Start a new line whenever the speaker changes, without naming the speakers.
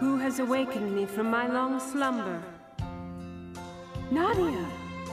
Who has awakened me from my long slumber? Nadia!